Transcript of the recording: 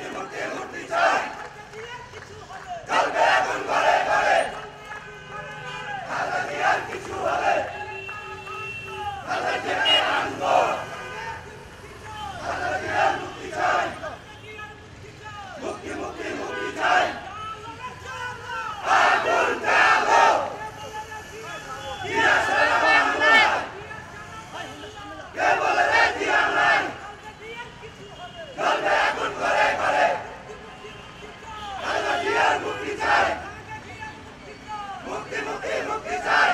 Tengo que মুক্তি মুক্তি চাই।